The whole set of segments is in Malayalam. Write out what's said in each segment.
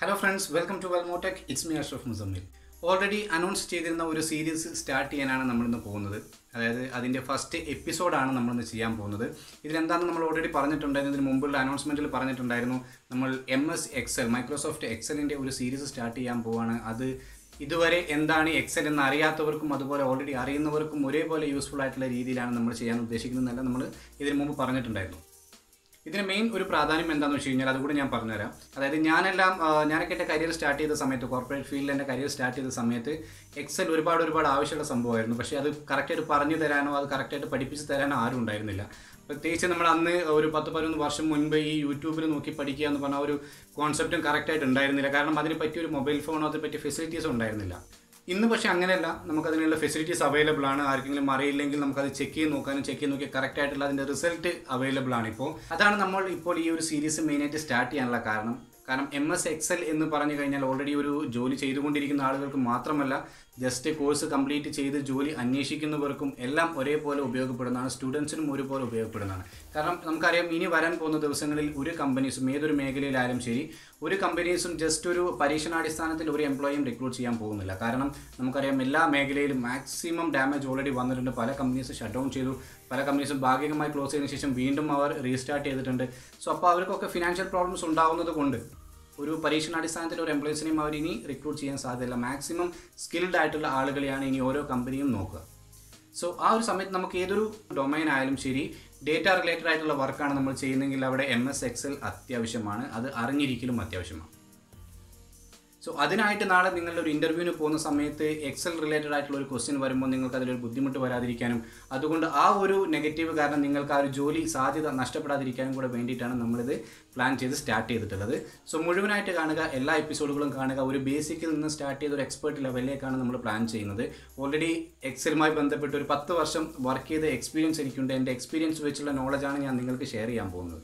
Hello friends welcome to Welmotech it's me Ashraf Muzammil already announce ചെയ്തിരുന്ന ഒരു സീരീസ് സ്റ്റാർട്ട് ചെയ്യാനാണ് നമ്മളിന്ന് പോകുന്നത്. അതായത് അതിന്റെ ഫസ്റ്റ് എപ്പിസോഡാണ് നമ്മളിന്ന് ചെയ്യാൻ പോകുന്നത്. ഇതിലെന്താണെന്ന് നമ്മൾ ഓൾറെഡി പറഞ്ഞിട്ടുണ്ടായിരുന്നു ഇതിന് മുമ്പുള്ള അനൗൺസ്മെന്റിൽ പറഞ്ഞിട്ടുണ്ടായിരുന്നു. നമ്മൾ എം എസ് എക്സൽ മൈക്രോസോഫ്റ്റ് എക്സലിന്റെ ഒരു സീരീസ് സ്റ്റാർട്ട് ചെയ്യാൻ പോവാണ്. അത് ഇതുവരെ എന്താണ് എക്സൽ എന്ന് അറിയാത്തവർക്കും അതുപോലെ ഓൾറെഡി അറിയുന്നവർക്കും ഒരേപോലെ യൂസ്ഫുൾ ആയിട്ടുള്ള രീതിയിലാണ് നമ്മൾ ചെയ്യാൻ ഉദ്ദേശിക്കുന്നതെന്നല്ല നമ്മൾ ഇതിന് മുമ്പ് പറഞ്ഞിട്ടുണ്ടായിരുന്നു. ഇതിന് മെയിൻ ഒരു പ്രാധാന്യം എന്താണെന്ന് വെച്ച് കഴിഞ്ഞാൽ അതുകൂടി ഞാൻ പറഞ്ഞുതരാം. അതായത് ഞാനെല്ലാം ഞാനൊക്കെ എന്റെ കരിയർ സ്റ്റാർട്ട് ചെയ്ത സമയത്ത് കോർപ്പറേറ്റ് ഫീൽഡിൽ എന്റെ കരിയർ സ്റ്റാർട്ട് ചെയ്ത സമയത്ത് എക്സൽ ഒരുപാട് ഒരുപാട് ആവശ്യമുള്ള സംഭവമായിരുന്നു. പക്ഷേ അത് കറക്റ്റായിട്ട് പറഞ്ഞു തരാനോ അത് കറക്റ്റായിട്ട് പഠിപ്പിച്ച് തരാനോ ആരും ഉണ്ടായിരുന്നില്ല. പ്രത്യേകിച്ച് നമ്മൾ അന്ന് ഒരു പത്ത് പതിനൊന്ന് വർഷം മുൻപ് ഈ യൂട്യൂബിൽ നോക്കി പഠിക്കുക എന്ന് പറഞ്ഞ ഒരു കോൺസെപ്റ്റും കറക്റ്റായിട്ട് ഉണ്ടായിരുന്നില്ല. കാരണം അതിന് പറ്റിയ ഒരു മൊബൈൽ ഫോണോ അതിന് പറ്റിയ ഫെസിലിറ്റീസോ ഉണ്ടായിരുന്നില്ല. ഇന്ന് പക്ഷേ അങ്ങനെയല്ല. നമുക്കതിനുള്ള ഫെസിലിറ്റീസ് അവൈലബിൾ ആണ്. ആർക്കെങ്കിലും അറിയില്ലെങ്കിൽ നമുക്കത് ചെക്ക് ചെയ്ത് നോക്കാനും ചെക്ക് ചെയ്ത് നോക്കി കറക്റ്റ് ആയിട്ടുള്ള അതിന്റെ റിസൾട്ട് അവൈലബിൾ ആണ് ഇപ്പോൾ. അതാണ് നമ്മൾ ഇപ്പോൾ ഈ ഒരു സീരീസ് മെയിനായിട്ട് സ്റ്റാർട്ട് ചെയ്യാനുള്ള കാരണം. കാരണം എം എസ് എക്സൽ എന്ന് പറഞ്ഞു കഴിഞ്ഞാൽ ഓൾറെഡി ഒരു ജോലി ചെയ്തുകൊണ്ടിരിക്കുന്ന ആളുകൾക്ക് മാത്രമല്ല ജസ്റ്റ് കോഴ്സ് കംപ്ലീറ്റ് ചെയ്ത് ജോലി അന്വേഷിക്കുന്നവർക്കും എല്ലാം ഒരേപോലെ ഉപയോഗപ്പെടുന്നതാണ് സ്റ്റുഡൻസിനും ഒരുപോലെ ഉപയോഗപ്പെടുന്നതാണ്. കാരണം നമുക്കറിയാം ഇനി വരാൻ പോകുന്ന ദിവസങ്ങളിൽ ഒരു കമ്പനീസും ഏതൊരു മേഖലയിലായാലും ശരി ഒരു കമ്പനീസും ജസ്റ്റ് ഒരു പരീക്ഷണാടിസ്ഥാനത്തിൽ ഒരു എംപ്ലോയിയും റിക്രൂട്ട് ചെയ്യാൻ പോകുന്നില്ല. കാരണം നമുക്കറിയാം എല്ലാ മേഖലയിലും മാക്സിമം ഡാമേജ് ഓൾറെഡി വന്നിട്ടുണ്ട്. പല കമ്പനീസ് ഷട്ട് ഡൗൺ ചെയ്തു. പല കമ്പനീസും ഭാഗികമായി ക്ലോസ് ചെയ്തതിനു ശേഷം വീണ്ടും അവർ റീസ്റ്റാർട്ട് ചെയ്തിട്ടുണ്ട്. സോ അപ്പോൾ അവർക്കൊക്കെ ഫിനാൻഷ്യൽ പ്രോബ്ലംസ് ഉണ്ടാവുന്നത് കൊണ്ട് ഒരു പരീക്ഷണാടിസ്ഥാനത്തിൽ ഒരു എംപ്ലോയീസിനെയും അവർ ഇനി റിക്രൂട്ട് ചെയ്യാൻ സാധ്യതയില്ല. മാക്സിമം സ്കിൽഡ് ആയിട്ടുള്ള ആളുകളെയാണ് ഇനി ഓരോ കമ്പനിയും നോക്കുക. സോ ആ ഒരു സമയത്ത് നമുക്ക് ഏതൊരു ഡൊമൈൻ ആയാലും ശരി ഡേറ്റ റിലേറ്റഡ് ആയിട്ടുള്ള വർക്കാണ് നമ്മൾ ചെയ്യുന്നതെങ്കിൽ അവിടെ എം എസ് എക്സൽ അത്യാവശ്യമാണ്. അത് അറിഞ്ഞിരിക്കലും അത്യാവശ്യമാണ്. സോ അതിനായിട്ട് നാളെ നിങ്ങളുടെ ഒരു ഇന്റർവ്യൂവിന് പോകുന്ന സമയത്ത് എക്സൽ റിലേറ്റഡ് ആയിട്ടുള്ള ഒരു ക്വസ്റ്റ്യൻ വരുമ്പോൾ നിങ്ങൾക്ക് അതിലൊരു ബുദ്ധിമുട്ട് വരാതിരിക്കാനും അതുകൊണ്ട് ആ ഒരു നെഗറ്റീവ് കാരണം നിങ്ങൾക്ക് ആ ഒരു ജോലി സാധ്യത നഷ്ടപ്പെടാതിരിക്കാനും കൂടെ വേണ്ടിയിട്ടാണ് നമ്മളിത് പ്ലാൻ ചെയ്ത് സ്റ്റാർട്ട് ചെയ്തിട്ടുള്ളത്. സോ മുഴുവനായിട്ട് കാണുക എല്ലാ എപ്പിസോഡുകളും കാണുക ഒരു ബേസിക്കിൽ നിന്ന് സ്റ്റാർട്ട് ചെയ്ത ഒരു എക്സ്പേർട്ട് ലെവലിലേക്കാണ് നമ്മൾ പ്ലാൻ ചെയ്യുന്നത്. ഓൾറെഡി എക്സലുമായി ബന്ധപ്പെട്ട് ഒരു പത്ത് വർഷം വർക്ക് ചെയ്ത എക്സ്പീരിയൻസ് എനിക്കുണ്ട്. എന്റെ എക്സ്പീരിയൻസ് വെച്ചുള്ള നോളജാണ് ഞാൻ നിങ്ങൾക്ക് ഷെയർ ചെയ്യാൻ പോകുന്നത്.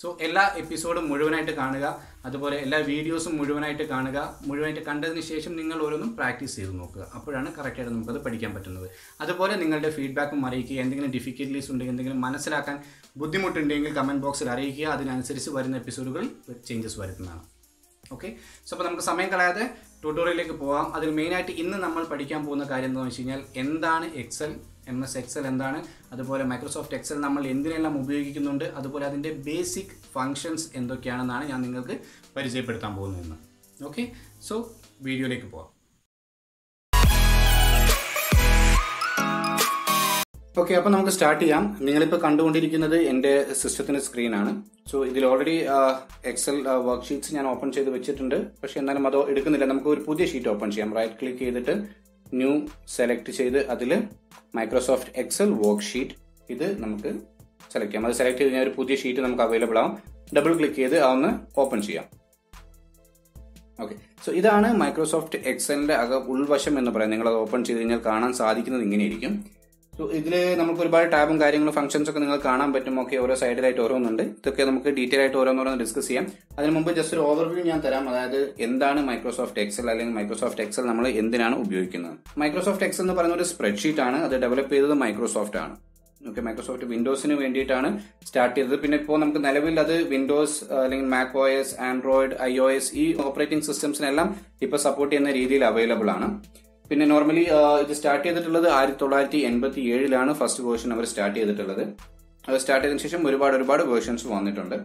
സോ എല്ലാ എപ്പിസോഡും മുഴുവനായിട്ട് കാണുക. അതുപോലെ എല്ലാ വീഡിയോസും മുഴുവനായിട്ട് കാണുക. മുഴുവനായിട്ട് കണ്ടതിന് ശേഷം നിങ്ങൾ ഓരോന്നും പ്രാക്ടീസ് ചെയ്ത് നോക്കുക. അപ്പോഴാണ് കറക്റ്റായിട്ട് നമുക്കത് പഠിക്കാൻ പറ്റുന്നത്. അതുപോലെ നിങ്ങളുടെ ഫീഡ്ബാക്കും അറിയിക്കുക. എന്തെങ്കിലും ഡിഫിക്കൽട്ടീസ് ഉണ്ടെങ്കിൽ എന്തെങ്കിലും മനസ്സിലാക്കാൻ ബുദ്ധിമുട്ടുണ്ടെങ്കിൽ കമന്റ് ബോക്സിൽ അറിയിക്കുക. അതിനനുസരിച്ച് വരുന്ന എപ്പിസോഡുകളിൽ ചേഞ്ചസ് വരുത്തുന്നതാണ് ഓക്കെ സോ അപ്പോൾ നമുക്ക് സമയം കളയാതെ ട്യൂട്ടോറിയലിലേക്ക് പോകാം അതിൽ മെയിനായിട്ട് ഇന്ന് നമ്മൾ പഠിക്കാൻ പോകുന്ന കാര്യം എന്താണെന്ന് വെച്ച് കഴിഞ്ഞാൽ എന്താണ് എക്സൽ എം എസ് എക്സൽ എന്താണ് അതുപോലെ മൈക്രോസോഫ്റ്റ് എക്സൽ നമ്മൾ എന്തിനെല്ലാം ഉപയോഗിക്കുന്നുണ്ട് അതുപോലെ അതിന്റെ ബേസിക് ഫങ്ഷൻസ് എന്തൊക്കെയാണെന്നാണ് ഞാൻ നിങ്ങൾക്ക് പരിചയപ്പെടുത്താൻ പോകുന്നതെന്ന് ഓക്കെ സോ വീഡിയോയിലേക്ക് പോവാം. ഓക്കെ അപ്പോൾ നമുക്ക് സ്റ്റാർട്ട് ചെയ്യാം. നിങ്ങളിപ്പോൾ കണ്ടുകൊണ്ടിരിക്കുന്നത് എന്റെ സിസ്റ്റത്തിന്റെ സ്ക്രീനാണ് സോ ഇതിൽ ഓൾറെഡി എക്സൽ വർക്ക് ഷീറ്റ്സ് ഞാൻ ഓപ്പൺ ചെയ്ത് വെച്ചിട്ടുണ്ട്. പക്ഷേ എന്നാലും അത് എടുക്കുന്നില്ല. നമുക്ക് ഒരു പുതിയ ഷീറ്റ് ഓപ്പൺ ചെയ്യാം. റൈറ്റ് ക്ലിക്ക് ചെയ്തിട്ട് ന്യൂ സെലക്ട് ചെയ്ത് അതിൽ മൈക്രോസോഫ്റ്റ് എക്സൽ വർക്ക് ഷീറ്റ് ഇത് നമുക്ക് സെലക്ട് ചെയ്യാം. അത് സെലക്ട് ചെയ്ത് കഴിഞ്ഞാൽ ഒരു പുതിയ ഷീറ്റ് നമുക്ക് അവൈലബിൾ ആവും. ഡബിൾ ക്ലിക്ക് ചെയ്ത് അതൊന്ന് ഓപ്പൺ ചെയ്യാം. ഓക്കെ സോ ഇതാണ് മൈക്രോസോഫ്റ്റ് എക്സലിന്റെ അക ഉൾവശം എന്ന് പറയാം. നിങ്ങൾ അത് ഓപ്പൺ ചെയ്ത് കഴിഞ്ഞാൽ കാണാൻ സാധിക്കുന്നത് ഇങ്ങനെയായിരിക്കും ഇതിൽ നമുക്ക് ഒരുപാട് ടാബും കാര്യങ്ങളും ഫംഗ്ഷൻസ് ഒക്കെ നിങ്ങൾ കാണാൻ പറ്റും. ഓക്കെ ഓരോ സൈഡിലായിട്ട് ഓരോന്നുണ്ട്. ഇതൊക്കെ നമുക്ക് ഡീറ്റെയിൽ ആയിട്ട് ഓരോന്നോരോന്ന് ഡിസ്കസ് ചെയ്യാം. അതിന് മുമ്പ് ജസ്റ്റ് ഒരു ഓവർവ്യൂ ഞാൻ തരാം. അതായത് എന്താണ് മൈക്രോസോഫ്റ്റ് എക്സൽ അല്ലെങ്കിൽ മൈക്രോസോഫ്റ്റ് എക്സൽ നമ്മൾ എന്തിനാണ് ഉപയോഗിക്കുന്നത്. മൈക്രോസോഫ്റ്റ് എക്സൽ എന്ന് പറയുന്ന ഒരു സ്പ്രെഡ്ഷീറ്റ് ആണ്. അത് ഡെവലപ്പ് ചെയ്തത് മൈക്രോസോഫ്റ്റ് ആണ്. ഓക്കെ മൈക്രോസോഫ്റ്റ് വിൻഡോസിന് വേണ്ടിയിട്ടാണ് സ്റ്റാർട്ട് ചെയ്തത്. പിന്നെ ഇപ്പോൾ നമുക്ക് നിലവിൽ അത് വിൻഡോസ് അല്ലെങ്കിൽ Mac O S Android I O S ഈ ഓപ്പറേറ്റിംഗ് സിസ്റ്റംസിനെല്ലാം ഇപ്പോൾ സപ്പോർട്ട് ചെയ്യുന്ന രീതിയിൽ അവൈലബിൾ ആണ്. പിന്നെ നോർമലി ഇത് സ്റ്റാർട്ട് ചെയ്തിട്ടുള്ളത് ആയിരത്തി തൊള്ളായിരത്തി എൺപത്തി ഏഴിലാണ് ഫസ്റ്റ് വേർഷൻ അവർ സ്റ്റാർട്ട് ചെയ്തിട്ടുള്ളത്. അത് സ്റ്റാർട്ട് ചെയ്തതിനു ശേഷം ഒരുപാട് ഒരുപാട് വേർഷൻസ് വന്നിട്ടുണ്ട്.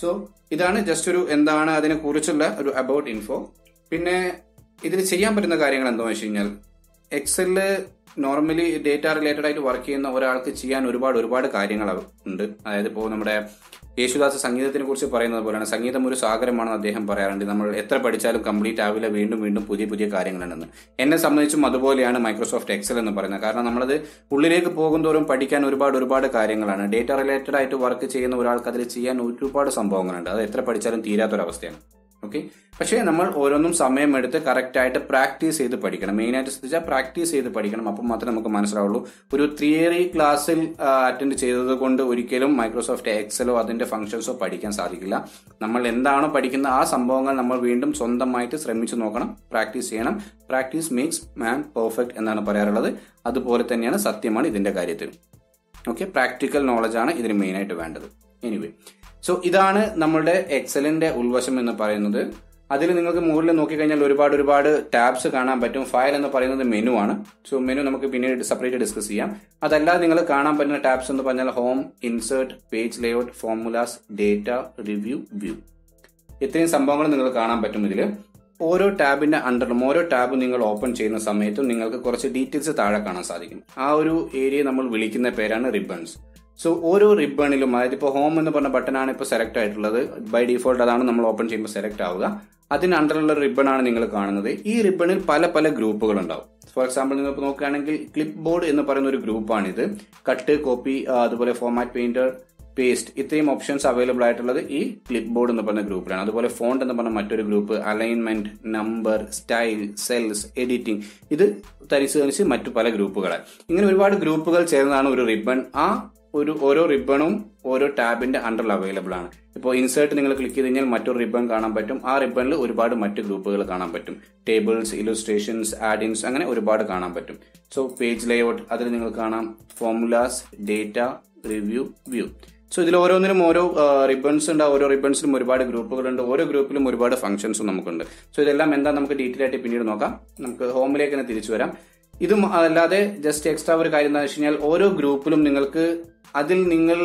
സോ ഇതാണ് ജസ്റ്റ് ഒരു എന്താണ് അതിനെ കുറിച്ചുള്ള ഒരു അബൌട്ട് ഇൻഫോ പിന്നെ ഇതിൽ ചെയ്യാൻ പറ്റുന്ന കാര്യങ്ങൾ എന്താണെന്ന് വെച്ച് കഴിഞ്ഞാൽ എക്സലിൽ നോർമലി ഡേറ്റ റിലേറ്റഡ് ആയിട്ട് വർക്ക് ചെയ്യുന്ന ഒരാൾക്ക് ചെയ്യാൻ ഒരുപാട് ഒരുപാട് കാര്യങ്ങൾ ഉണ്ട്. അതായത് ഇപ്പോൾ നമ്മുടെ യേശുദാസ് സംഗീതത്തിനെ കുറിച്ച് പറയുന്നത് പോലെയാണ്. സംഗീതം ഒരു സാഗരമാണെന്ന് അദ്ദേഹം പറയാറുണ്ട്. നമ്മൾ എത്ര പഠിച്ചാലും കംപ്ലീറ്റ് ആവില്ല. വീണ്ടും വീണ്ടും പുതിയ പുതിയ കാര്യങ്ങളാണെന്ന് എന്നെ സംബന്ധിച്ചും അതുപോലെയാണ് മൈക്രോസോഫ്റ്റ് എക്സൽ എന്ന് പറയുന്നത്. കാരണം നമ്മളത് ഉള്ളിലേക്ക് പോകുന്തോറും പഠിക്കാൻ ഒരുപാട് ഒരുപാട് കാര്യങ്ങളാണ്. ഡേറ്റ റിലേറ്റഡ് ആയിട്ട് വർക്ക് ചെയ്യുന്ന ഒരാൾക്ക് അതിൽ ചെയ്യാൻ ഒരുപാട് സംഭവങ്ങളുണ്ട്. അത് എത്ര പഠിച്ചാലും തീരാത്തൊരവസ്ഥയാണ്. ഓക്കെ പക്ഷേ നമ്മൾ ഓരോന്നും സമയമെടുത്ത് കറക്റ്റായിട്ട് പ്രാക്ടീസ് ചെയ്ത് പഠിക്കണം. മെയിനായിട്ട് ശ്രദ്ധിച്ചാൽ പ്രാക്ടീസ് ചെയ്ത് പഠിക്കണം. അപ്പം മാത്രമേ നമുക്ക് മനസ്സിലാവുള്ളൂ. ഒരു തിയറി ക്ലാസ്സിൽ അറ്റൻഡ് ചെയ്തത് കൊണ്ട് ഒരിക്കലും മൈക്രോസോഫ്റ്റ് എക്സലോ അതിന്റെ ഫംഗ്ഷൻസോ പഠിക്കാൻ സാധിക്കില്ല. നമ്മൾ എന്താണോ പഠിക്കുന്ന ആ സംഭവങ്ങൾ നമ്മൾ വീണ്ടും സ്വന്തമായിട്ട് ശ്രമിച്ചു നോക്കണം. പ്രാക്ടീസ് ചെയ്യണം. പ്രാക്ടീസ് മേക്സ് മാൻ പെർഫെക്റ്റ് എന്നാണ് പറയാറുള്ളത്. അതുപോലെ തന്നെയാണ് സത്യമാണ് ഇതിന്റെ കാര്യത്തിൽ ഓക്കെ പ്രാക്ടിക്കൽ നോളജാണ് ഇതിന് മെയിനായിട്ട് വേണ്ടത്. എനിവേ സോ ഇതാണ് നമ്മളുടെ എക്സലിന്റെ ഉൾവശം എന്ന് പറയുന്നത്. അതിൽ നിങ്ങൾക്ക് മുകളിൽ നോക്കിക്കഴിഞ്ഞാൽ ഒരുപാട് ഒരുപാട് ടാബ്സ് കാണാൻ പറ്റും. ഫയൽ എന്ന് പറയുന്നത് മെനു ആണ്. സോ മെനു നമുക്ക് പിന്നീട് സെപ്പറേറ്റ് ഡിസ്കസ് ചെയ്യാം. അതല്ലാതെ നിങ്ങൾ കാണാൻ പറ്റുന്ന ടാബ്സ് എന്ന് പറഞ്ഞാൽ home insert page layout formulas data review view ഇത്രയും സംഭവങ്ങൾ നിങ്ങൾ കാണാൻ പറ്റും ഇതിൽ ഓരോ ടാബിന്റെ അണ്ടറിലും ഓരോ ടാബ് നിങ്ങൾ ഓപ്പൺ ചെയ്യുന്ന സമയത്തും നിങ്ങൾക്ക് കുറച്ച് ഡീറ്റെയിൽസ് താഴെ കാണാൻ സാധിക്കും. ആ ഒരു ഏരിയ നമ്മൾ വിളിക്കുന്ന പേരാണ് റിബൺസ് സോ ഓരോ റിബണിലും അതായത് ഇപ്പോൾ ഹോം എന്ന് പറഞ്ഞ ബട്ടണാണ് ഇപ്പോൾ സെലക്ട് ആയിട്ടുള്ളത്. ബൈ ഡിഫോൾട്ട് അതാണ് നമ്മൾ ഓപ്പൺ ചെയ്യുമ്പോൾ സെലക്ട് ആവുക. അതിന് അണ്ടറിലുള്ള റിബൺ ആണ് നിങ്ങൾ കാണുന്നത്. ഈ റിബണിൽ പല പല ഗ്രൂപ്പുകൾ ഉണ്ടാവും ഫോർ എക്സാമ്പിൾ നിങ്ങൾ ഇപ്പോൾ നോക്കുകയാണെങ്കിൽ ക്ലിപ്പ് ബോർഡ് എന്ന് പറയുന്ന ഒരു ഗ്രൂപ്പാണിത്. കട്ട് കോപ്പി അതുപോലെ ഫോമാറ്റ് പെയിന്റർ പേസ്റ്റ് ഇത്രയും ഓപ്ഷൻസ് അവൈലബിൾ ആയിട്ടുള്ളത് ഈ ക്ലിപ്പ് ബോർഡ് എന്ന് പറഞ്ഞ ഗ്രൂപ്പിലാണ്. അതുപോലെ ഫോണ്ട് എന്ന് പറഞ്ഞ മറ്റൊരു group alignment number style cells editing ഇത് തരിച്ച് മറ്റു പല ഗ്രൂപ്പുകളാണ്. ഇങ്ങനെ ഒരുപാട് ഗ്രൂപ്പുകൾ ചേർന്നതാണ് ഒരു റിബൺ ആ ഒരു ഓരോ റിബണും ഓരോ ടാബിന്റെ അണ്ടറിൽ അവൈലബിൾ ആണ്. ഇപ്പോൾ ഇൻസേർട്ട് നിങ്ങൾ ക്ലിക്ക് ചെയ്ത് കഴിഞ്ഞാൽ മറ്റൊരു റിബൺ കാണാൻ പറ്റും. ആ റിബണിൽ ഒരുപാട് മറ്റ് ഗ്രൂപ്പുകൾ കാണാൻ പറ്റും. ടേബിൾസ് ഇലുസ്ട്രേഷൻസ് ആഡിങ്സ് അങ്ങനെ ഒരുപാട് കാണാൻ പറ്റും. സോ പേജ് ലേഔട്ട് അതിൽ നിങ്ങൾ കാണാം. Formulas data review view so ഇതിൽ ഓരോന്നിനും ഓരോ റിബൺസ് ഉണ്ട്. ഓരോ റിബൺസിലും ഒരുപാട് ഗ്രൂപ്പുകളുണ്ട് ഓരോ ഗ്രൂപ്പിലും ഒരുപാട് ഫംഗ്ഷൻസും നമുക്കുണ്ട്. സോ ഇതെല്ലാം എന്താ നമുക്ക് ഡീറ്റെയിൽ ആയിട്ട് പിന്നീട് നോക്കാം. നമുക്ക് ഹോമിലേക്ക് തന്നെ തിരിച്ചു വരാം. ഇതും അല്ലാതെ ജസ്റ്റ് എക്സ്ട്രാ ഒരു കാര്യം എന്താണെന്ന് വെച്ച് കഴിഞ്ഞാൽ ഓരോ ഗ്രൂപ്പിലും നിങ്ങൾക്ക് അതിൽ നിങ്ങൾ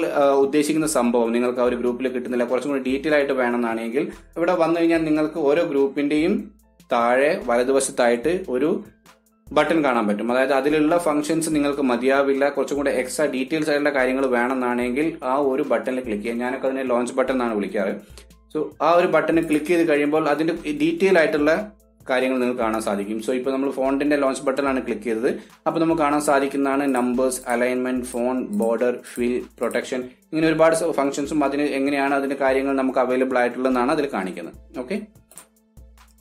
ഉദ്ദേശിക്കുന്ന സംഭവം നിങ്ങൾക്ക് ആ ഒരു ഗ്രൂപ്പിൽ കിട്ടുന്നില്ല. കുറച്ചും കൂടി ഡീറ്റെയിൽ ആയിട്ട് വേണമെന്നാണെങ്കിൽ ഇവിടെ വന്നു കഴിഞ്ഞാൽ നിങ്ങൾക്ക് ഓരോ ഗ്രൂപ്പിന്റെയും താഴെ വലതുവശത്തായിട്ട് ഒരു ബട്ടൺ കാണാൻ പറ്റും. അതായത് അതിലുള്ള ഫംഗ്ഷൻസ് നിങ്ങൾക്ക് മതിയാവില്ല. കുറച്ചും കൂടെ എക്സ്ട്രാ ഡീറ്റെയിൽസ് ആയിട്ടുള്ള കാര്യങ്ങൾ വേണമെന്നാണെങ്കിൽ ആ ഒരു ബട്ടണിൽ ക്ലിക്ക് ചെയ്യുക. ഞാനൊക്കെ അതിനെ ലോഞ്ച് ബട്ടൺ എന്നാണ് വിളിക്കാറ്. സോ ആ ഒരു ബട്ടണിൽ ക്ലിക്ക് ചെയ്ത് കഴിയുമ്പോൾ അതിന്റെ ഡീറ്റെയിൽ ആയിട്ടുള്ള കാര്യങ്ങൾ നിങ്ങൾക്ക് കാണാൻ സാധിക്കും. സോ ഇപ്പോൾ നമ്മൾ ഫോണിന്റെ ലോഞ്ച് ബട്ടണാണ് ക്ലിക്ക് ചെയ്തത്. അപ്പോൾ നമുക്ക് കാണാൻ സാധിക്കുന്നതാണ് numbers alignment font border fill protection ഇങ്ങനെ ഒരുപാട് ഫംഗ്ഷൻസും അതിന് എങ്ങനെയാണ് അതിന്റെ കാര്യങ്ങൾ നമുക്ക് അവൈലബിൾ ആയിട്ടുള്ളതെന്നാണ് അതിൽ കാണിക്കുന്നത്. ഓക്കെ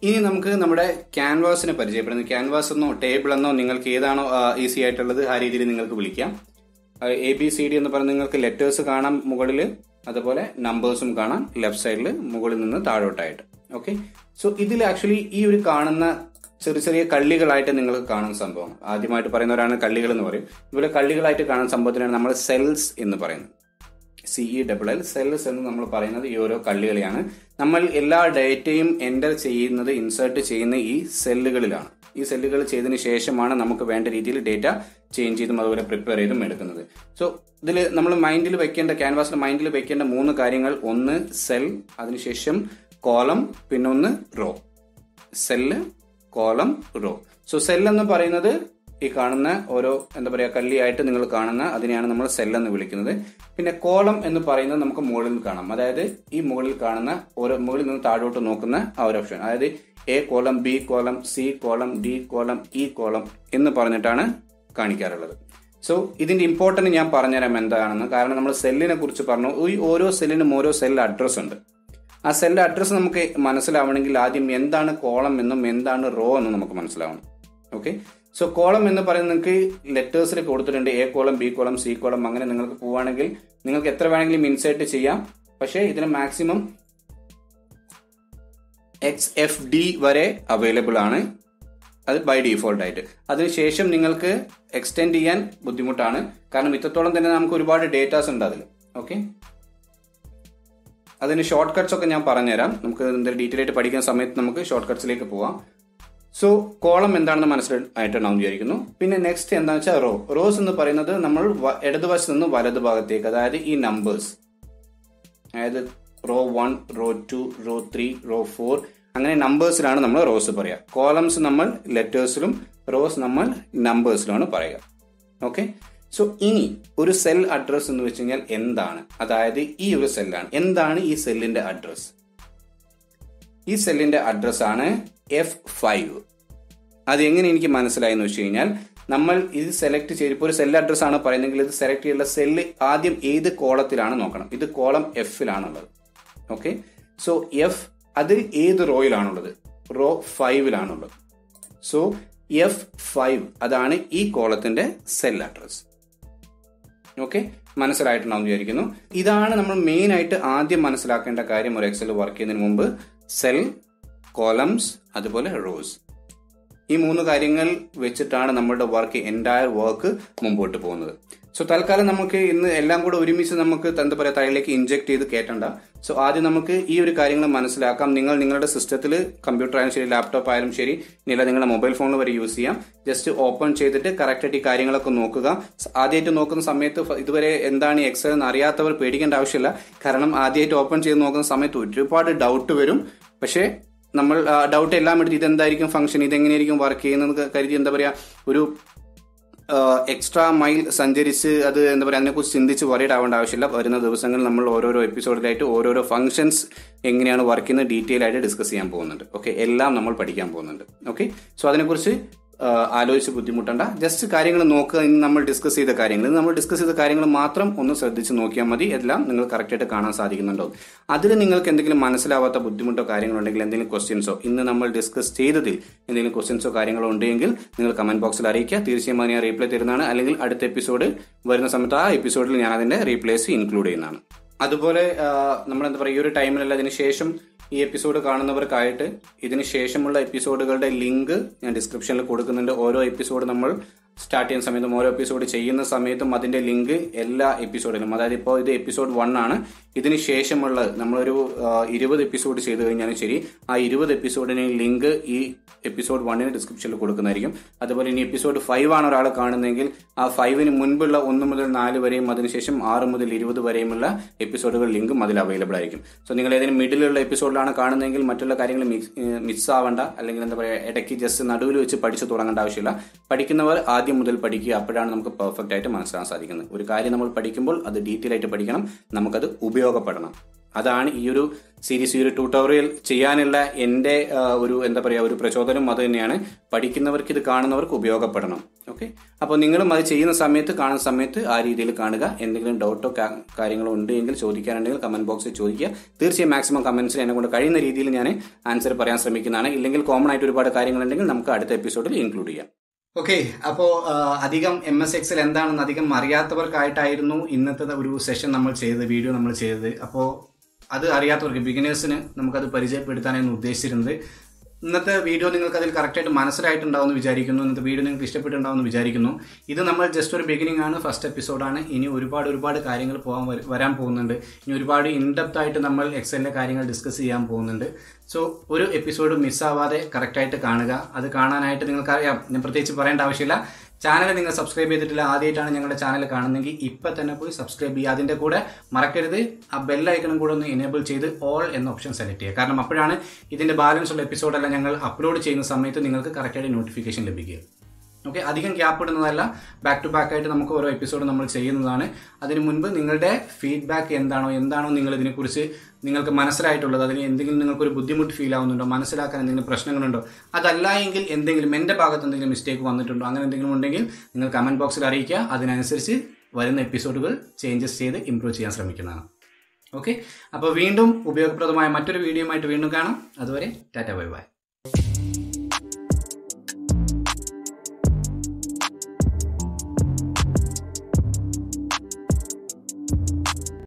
ഇനി നമുക്ക് നമ്മുടെ ക്യാൻവാസിനെ പരിചയപ്പെടുന്നത്. ക്യാൻവാസ് എന്നോ ടേബിൾ എന്നോ നിങ്ങൾക്ക് ഏതാണോ ഈസി ആയിട്ടുള്ളത് ആ രീതിയിൽ നിങ്ങൾക്ക് വിളിക്കാം. എ ബി സി ഡി എന്ന് പറഞ്ഞാൽ നിങ്ങൾക്ക് ലെറ്റേഴ്സ് കാണാം മുകളിൽ അതുപോലെ നമ്പേഴ്സും കാണാം. ലെഫ്റ്റ് സൈഡിൽ മുകളിൽ നിന്ന് താഴോട്ടായിട്ട്. ഓക്കെ സോ ഇതിൽ ആക്ച്വലി ഈ ഒരു കാണുന്ന ചെറിയ ചെറിയ കള്ളികളായിട്ട് നിങ്ങൾക്ക് കാണുന്ന സംഭവം. ആദ്യമായിട്ട് പറയുന്നവരാണ് കള്ളികൾ എന്ന് പറയും. ഇതുപോലെ കള്ളികളായിട്ട് കാണുന്ന സംഭവത്തിനാണ് നമ്മൾ സെൽസ് എന്ന് പറയുന്നത്. C E double L cells എന്ന് നമ്മൾ പറയുന്നത് ഈ ഓരോ കള്ളികളെയാണ്. നമ്മൾ എല്ലാ ഡേറ്റയും എന്റർ ചെയ്യുന്നത് ഇൻസേർട്ട് ചെയ്യുന്ന ഈ സെല്ലുകളിലാണ് ഈ സെല്ലുകൾ ചെയ്തതിന് ശേഷമാണ് നമുക്ക് വേണ്ട രീതിയിൽ ഡേറ്റ ചേഞ്ച് ചെയ്തും അതുപോലെ പ്രിപ്പയർ ചെയ്തും എടുക്കുന്നത്. സോ ഇതിൽ നമ്മൾ മൈൻഡിൽ വെക്കേണ്ട ക്യാൻവാസിൽ മൈൻഡിൽ വെക്കേണ്ട മൂന്ന് കാര്യങ്ങൾ. ഒന്ന് സെൽ അതിനുശേഷം കോളം പിന്നെ ഒന്ന് row. Cell column row. So cell എന്ന് പറയുന്നത് ഈ കാണുന്ന ഓരോ എന്താ പറയുക കല്ലിയായിട്ട് നിങ്ങൾ കാണുന്ന അതിനെയാണ് നമ്മൾ സെൽ എന്ന് വിളിക്കുന്നത്. പിന്നെ കോളം എന്ന് പറയുന്നത് നമുക്ക് മുകളിൽ കാണാം. അതായത് ഈ മുകളിൽ കാണുന്ന ഓരോ മുകളിൽ നിന്ന് താഴോട്ട് നോക്കുന്ന ആ ഒരു ഓപ്ഷൻ അതായത് A column B column C column D column E column എന്ന് പറഞ്ഞിട്ടാണ് കാണിക്കാറുള്ളത്. സോ ഇതിന്റെ ഇമ്പോർട്ടന്റ് ഞാൻ പറഞ്ഞുതരാം എന്താണെന്ന്. കാരണം നമ്മൾ സെല്ലിനെ കുറിച്ച് പറഞ്ഞു. ഈ ഓരോ സെല്ലിനും ഓരോ സെൽ അഡ്രസ് ഉണ്ട്. ആ സെല്ലിന്റെ അഡ്രസ്സ് നമുക്ക് മനസ്സിലാവണമെങ്കിൽ ആദ്യം എന്താണ് കോളം എന്നും എന്താണ് റോ എന്നും നമുക്ക് മനസ്സിലാവണം. ഓക്കെ സോ കോളം എന്ന് പറയുന്നത് നിങ്ങൾക്ക് ലെറ്റേഴ്സിൽ കൊടുത്തിട്ടുണ്ട്. A column B column C column അങ്ങനെ നിങ്ങൾക്ക് പോവുകയാണെങ്കിൽ നിങ്ങൾക്ക് എത്ര വേണമെങ്കിലും ഇൻസേർട്ട് ചെയ്യാം. പക്ഷേ ഇതിന് മാക്സിമം എക്സ് എഫ് ഡി വരെ അവൈലബിൾ ആണ്. അത് ബൈ ഡിഫോൾട്ട് ആയിട്ട്. അതിനുശേഷം നിങ്ങൾക്ക് എക്സ്റ്റെൻഡ് ചെയ്യാൻ ബുദ്ധിമുട്ടാണ്. കാരണം ഇത്രത്തോളം തന്നെ നമുക്ക് ഒരുപാട് ഡേറ്റാസ് ഉണ്ട് അതിൽ ഓക്കെ അതിന് ഷോർട്ട് കട്ട്സ് ഒക്കെ ഞാൻ പറഞ്ഞുതരാം. നമുക്ക് എന്താ ഡീറ്റെയിൽ ആയിട്ട് പഠിക്കുന്ന സമയത്ത് നമുക്ക് ഷോർട്ട് കട്ട്സിലേക്ക് പോവാം. സോ കോളം എന്താണെന്ന് മനസ്സിലായിട്ടാണ് വിചാരിക്കുന്നു. പിന്നെ നെക്സ്റ്റ് എന്താണെന്ന് വെച്ചാൽ റോ റോസ് എന്ന് പറയുന്നത് നമ്മൾ ഇടതുവശത്ത് നിന്ന് വലതു ഭാഗത്തേക്ക് അതായത് ഈ നമ്പേഴ്സ് അതായത് row one row two row three row four അങ്ങനെ നമ്പേഴ്സിലാണ് നമ്മൾ റോസ് പറയുക. കോളംസ് നമ്മൾ ലെറ്റേഴ്സിലും റോസ് നമ്മൾ നമ്പേഴ്സിലുമാണ് പറയുക. ഓക്കെ സോ ഇനി ഒരു സെൽ അഡ്രസ് എന്ന് വെച്ച് കഴിഞ്ഞാൽ എന്താണ്? അതായത് ഈ ഒരു സെല്ലാണ് എന്താണ് ഈ സെല്ലിന്റെ അഡ്രസ് ഈ സെല്ലിന്റെ അഡ്രസ് ആണ് എഫ് ഫൈവ് അത് എങ്ങനെ എനിക്ക് മനസ്സിലായി എന്ന് വെച്ച് കഴിഞ്ഞാൽ നമ്മൾ ഇത് സെലക്ട് ചെയ്ത് ഇപ്പോൾ ഒരു സെൽ അഡ്രസ് ആണ് പറയുന്നതെങ്കിൽ ഇത് സെലക്ട് ചെയ്യേണ്ട സെല്ല് ആദ്യം ഏത് കോളത്തിലാണ് നോക്കണം? ഇത് കോളം എഫിലാണുള്ളത് ഓക്കെ സോ എഫ് അതിൽ ഏത് റോയിലാണുള്ളത് റോ ഫൈവിലാണുള്ളത് സോ എഫ് ഫൈവ് അതാണ് ഈ കോളത്തിന്റെ സെൽ അഡ്രസ് ഓക്കെ? മനസ്സിലായിട്ടുണ്ടാവും വിചാരിക്കുന്നു. ഇതാണ് നമ്മൾ മെയിൻ ആയിട്ട് ആദ്യം മനസ്സിലാക്കേണ്ട കാര്യം ഒരു എക്സൽ വർക്ക് ചെയ്യുന്നതിന് മുമ്പ്. സെൽ കോളംസ് അതുപോലെ റോസ് ഈ മൂന്ന് കാര്യങ്ങൾ വെച്ചിട്ടാണ് നമ്മളുടെ വർക്ക് എന്റയർ വർക്ക് മുമ്പോട്ട് പോകുന്നത്. സോ തൽക്കാലം നമുക്ക് ഇന്ന് എല്ലാം കൂടെ ഒരുമിച്ച് നമുക്ക് എന്താ പറയുക തലയിലേക്ക് ഇഞ്ചെക്ട് ചെയ്ത് കയറ്റണ്ട സോ ആദ്യം നമുക്ക് ഈ ഒരു കാര്യങ്ങൾ മനസ്സിലാക്കാം. നിങ്ങൾ നിങ്ങളുടെ സിസ്റ്റത്തിൽ കമ്പ്യൂട്ടർ ആയാലും ശരി ലാപ്ടോപ്പ് ആയാലും ശരി ഇല്ല നിങ്ങളുടെ മൊബൈൽ ഫോണിൽ വരെ യൂസ് ചെയ്യാം. ജസ്റ്റ് ഓപ്പൺ ചെയ്തിട്ട് കറക്റ്റായിട്ട് ഈ കാര്യങ്ങളൊക്കെ നോക്കുക. ആദ്യമായിട്ട് നോക്കുന്ന സമയത്ത് ഇതുവരെ എന്താണ് എക്സൽ എന്ന് അറിയാത്തവർ പേടിക്കേണ്ട ആവശ്യമില്ല. കാരണം ആദ്യമായിട്ട് ഓപ്പൺ ചെയ്ത് നോക്കുന്ന സമയത്ത് ഒരുപാട് ഡൗട്ട് വരും. പക്ഷേ നമ്മൾ ഡൗട്ട് എല്ലാം എടുത്ത് ഇതെന്തായിരിക്കും ഫംഗ്ഷൻ ഇതെങ്ങനെയായിരിക്കും വർക്ക് ചെയ്യുന്നത് കരുതി എന്താ പറയുക ഒരു എക്സ്ട്രാ മൈൽ സഞ്ചരിച്ച് അത് എന്താ പറയുക അതിനെക്കുറിച്ച് ചിന്തിച്ച് വറീഡ് ആവേണ്ട ആവശ്യമില്ല. വരുന്ന ദിവസങ്ങളിൽ നമ്മൾ ഓരോരോ എപ്പിസോഡിലായിട്ട് ഓരോരോ ഫംഗ്ഷൻസ് എങ്ങനെയാണ് വർക്ക് ചെയ്യുന്നത് ഡീറ്റെയിൽ ആയിട്ട് ഡിസ്കസ് ചെയ്യാൻ പോകുന്നുണ്ട്. ഓക്കെ എല്ലാം നമ്മൾ പഠിക്കാൻ പോകുന്നുണ്ട്. ഓക്കെ സോ അതിനെക്കുറിച്ച് ആലോചിച്ച് ബുദ്ധിമുട്ടണ്ട. ജസ്റ്റ് കാര്യങ്ങൾ നോക്കുക ഇന്ന് നമ്മൾ ഡിസ്കസ് ചെയ്ത കാര്യങ്ങൾ. നമ്മൾ ഡിസ്കസ് ചെയ്ത കാര്യങ്ങൾ മാത്രം ഒന്ന് ശ്രദ്ധിച്ച് നോക്കിയാൽ മതി. എല്ലാം നിങ്ങൾ കറക്റ്റായിട്ട് കാണാൻ സാധിക്കുന്നുണ്ടോ? അതിൽ നിങ്ങൾക്ക് എന്തെങ്കിലും മനസ്സിലാവാത്ത ബുദ്ധിമുട്ടോ കാര്യങ്ങളുണ്ടെങ്കിൽ എന്തെങ്കിലും ക്വസ്റ്റ്യൻസോ ഇന്ന് നമ്മൾ ഡിസ്കസ് ചെയ്തതിൽ എന്തെങ്കിലും ക്വസ്റ്റ്യൻസോ കാര്യങ്ങളോ ഉണ്ടെങ്കിൽ നിങ്ങൾ കമന്റ് ബോക്സിൽ അറിയിക്കുക. തീർച്ചയായും ഞാൻ റീപ്ലൈ തരുന്നതാണ്. അല്ലെങ്കിൽ അടുത്ത എപ്പിസോഡ് വരുന്ന സമയത്ത് ആ എപ്പിസോഡിൽ ഞാൻ അതിന്റെ റീപ്ലേസ് ഇൻക്ലൂഡ് ചെയ്യുന്നതാണ്. അതുപോലെ നമ്മൾ എന്താ പറയുക ഈ ഒരു ടൈമിലല്ല അതിന് ശേഷം ഈ എപ്പിസോഡ് കാണുന്നവർക്കായിട്ട് ഇതിന് ശേഷമുള്ള എപ്പിസോഡുകളുടെ ലിങ്ക് ഞാൻ ഡിസ്ക്രിപ്ഷനിൽ കൊടുക്കുന്നുണ്ട്. ഓരോ എപ്പിസോഡ് നമ്മൾ സ്റ്റാർട്ട് ചെയ്യുന്ന സമയത്തും ഓരോ എപ്പിസോഡ് ചെയ്യുന്ന സമയത്തും അതിന്റെ ലിങ്ക് എല്ലാ എപ്പിസോഡിലും അതായത് ഇപ്പോൾ ഇത് എപ്പിസോഡ് വൺ ആണ്. ഇതിന് ശേഷമുള്ള നമ്മളൊരു ഇരുപത് എപ്പിസോഡ് ചെയ്ത് കഴിഞ്ഞാലും ശരി ആ ഇരുപത് എപ്പിസോഡിന് ലിങ്ക് ഈ എപ്പിസോഡ് വണ്ണിന് ഡിസ്ക്രിപ്ഷനിൽ കൊടുക്കുന്നതായിരിക്കും. അതുപോലെ ഇനി എപ്പിസോഡ് ഫൈവ് ആണ് ഒരാൾ കാണുന്നതെങ്കിൽ ആ ഫൈവിന് മുൻപുള്ള ഒന്ന് മുതൽ നാല് വരെയും അതിനുശേഷം ആറ് മുതൽ ഇരുപത് വരെയുമുള്ള എപ്പിസോഡുകൾ ലിങ്കും അതിൽ അവൈലബിൾ ആയിരിക്കും. സോ നിങ്ങൾ ഏതെങ്കിലും മിഡിലുള്ള എപ്പിസോഡിലാണ് കാണുന്നതെങ്കിൽ മറ്റുള്ള കാര്യങ്ങൾ മിസ് ആവണ്ട. അല്ലെങ്കിൽ എന്താ പറയുക ഇടയ്ക്ക് ജസ്റ്റ് നടുവിൽ വെച്ച് പഠിച്ചു തുടങ്ങേണ്ട ആവശ്യമില്ല. പഠിക്കുന്നവർ ആദ്യം മുതൽ പഠിക്കുക അപ്പോഴാണ് നമുക്ക് പെർഫെക്റ്റ് ആയിട്ട് മനസ്സിലാക്കാൻ സാധിക്കുന്നത്. ഒരു കാര്യം നമ്മൾ പഠിക്കുമ്പോൾ അത് ഡീറ്റെയിൽ ആയിട്ട് പഠിക്കണം നമുക്കത് ഉപയോഗപ്പെടണം. അതാണ് ഈ ഒരു സീരീസ് ഈ ഒരു ട്യൂട്ടോറിയൽ ചെയ്യാനുള്ള എന്റെ ഒരു എന്താ പറയുക ഒരു പ്രചോദനം അത് തന്നെയാണ്. പഠിക്കുന്നവർക്ക് ഇത് കാണുന്നവർക്ക് ഉപയോഗപ്പെടണം. ഓക്കെ അപ്പോൾ നിങ്ങളും അത് ചെയ്യുന്ന സമയത്ത് കാണുന്ന സമയത്ത് ആ രീതിയിൽ കാണുക. എന്തെങ്കിലും ഡൗട്ടോ കാര്യങ്ങളോ ഉണ്ടെങ്കിൽ ചോദിക്കാനുണ്ടെങ്കിൽ കമന്റ് ബോക്സിൽ ചോദിക്കുക. തീർച്ചയായും മാക്സിമം കമന്റ്സിൽ എന്നെ കൊണ്ട് കഴിയുന്ന രീതിയിൽ ഞാൻ ആൻസർ പറയാൻ ശ്രമിക്കുന്നതാണ്. ഇല്ലെങ്കിൽ കോമൺ ആയിട്ട് ഒരുപാട് കാര്യങ്ങളുണ്ടെങ്കിൽ നമുക്ക് അടുത്ത എപ്പിസോഡിൽ ഇൻക്ലൂഡ് ചെയ്യാം. ഓക്കെ അപ്പോൾ അധികം എം എസ് എക്സിൽ എന്താണെന്ന് അധികം അറിയാത്തവർക്കായിട്ടായിരുന്നു ഇന്നത്തെ ഒരു സെഷൻ നമ്മൾ ചെയ്തത് വീഡിയോ നമ്മൾ ചെയ്തത്. അപ്പോൾ അത് അറിയാത്തവർക്ക് ബിഗിനേഴ്സിന് നമുക്കത് പരിചയപ്പെടുത്താനായിരുന്നു ഉദ്ദേശിച്ചിരുന്നത്. ഇന്നത്തെ വീഡിയോ നിങ്ങൾക്ക് അതിൽ കറക്റ്റായിട്ട് മനസ്സിലായിട്ടുണ്ടാവുമെന്ന് വിചാരിക്കുന്നു. ഇന്നത്തെ വീഡിയോ നിങ്ങൾക്ക് ഇഷ്ടപ്പെട്ടിട്ടുണ്ടാവുമെന്ന് വിചാരിക്കുന്നു. ഇത് നമ്മൾ ജസ്റ്റ് ഒരു ബിഗിനിങ് ആണ് ഫസ്റ്റ് എപ്പിസോഡാണ് ഇനി ഒരുപാട് ഒരുപാട് കാര്യങ്ങൾ പോകാൻ വരാൻ പോകുന്നുണ്ട്. ഇനി ഒരുപാട് ഇൻഡെപ്ത് ആയിട്ട് നമ്മൾ എക്സലിന്റെ കാര്യങ്ങൾ ഡിസ്കസ് ചെയ്യാൻ പോകുന്നുണ്ട്. സോ ഒരു എപ്പിസോഡ് മിസ്സാവാതെ കറക്റ്റായിട്ട് കാണുക. അത് കാണാനായിട്ട് നിങ്ങൾക്ക് അറിയാം ഞാൻ പ്രത്യേകിച്ച് പറയേണ്ട ആവശ്യമില്ല. ചാനൽ നിങ്ങൾ സബ്സ്ക്രൈബ് ചെയ്തിട്ടില്ല ആദ്യമായിട്ടാണ് ഞങ്ങളുടെ ചാനൽ കാണുന്നതെങ്കിൽ ഇപ്പൊ തന്നെ പോയി സബ്സ്ക്രൈബ് ചെയ്യുക. അതിന്റെ കൂടെ മറക്കരുത്. ആ ബെൽ ഐക്കണും കൂടെ ഒന്ന് എനേബിൾ ചെയ്ത് ഓൾ എന്ന ഓപ്ഷൻ സെലക്ട് ചെയ്യുക. കാരണം അപ്പോഴാണ് ഇതിന്റെ ബാലൻസ് ഉള്ള എപ്പിസോഡെല്ലാം ഞങ്ങൾ അപ്ലോഡ് ചെയ്യുന്ന സമയത്ത് നിങ്ങൾക്ക് കറക്റ്റായിട്ട് നോട്ടിഫിക്കേഷൻ ലഭിക്കുക. ഓക്കെ അധികം ഗ്യാപ്പ് ഇടുന്നതല്ല. ബാക്ക് ടു ബാക്ക് ആയിട്ട് നമുക്ക് ഓരോ എപ്പിസോഡ് നമ്മൾ ചെയ്യുന്നതാണ്. അതിന് മുൻപ് നിങ്ങളുടെ ഫീഡ്ബാക്ക് എന്താണോ എന്താണോ നിങ്ങൾ ഇതിനെക്കുറിച്ച് നിങ്ങൾക്ക് മനസ്സിലായിട്ടുള്ളത് അതിന് എന്തെങ്കിലും നിങ്ങൾക്കൊരു ബുദ്ധിമുട്ട് ഫീൽ ആവുന്നുണ്ടോ മനസ്സിലാക്കാൻ എന്തെങ്കിലും പ്രശ്നങ്ങളുണ്ടോ അതല്ല എങ്കിൽ എന്തെങ്കിലും എന്റെ ഭാഗത്ത് എന്തെങ്കിലും മിസ്റ്റേക്ക് വന്നിട്ടുണ്ടോ അങ്ങനെ എന്തെങ്കിലും ഉണ്ടെങ്കിൽ നിങ്ങൾ കമന്റ് ബോക്സിൽ അറിയിക്കുക. അതിനനുസരിച്ച് വരുന്ന എപ്പിസോഡുകൾ ചേഞ്ചസ് ചെയ്ത് ഇമ്പ്രൂവ് ചെയ്യാൻ ശ്രമിക്കുന്നതാണ്. ഓക്കെ അപ്പോൾ വീണ്ടും ഉപയോഗപ്രദമായ മറ്റൊരു വീഡിയോയുമായിട്ട് വീണ്ടും കാണാം. അതുവരെ ടാറ്റ ബൈ ബൈ.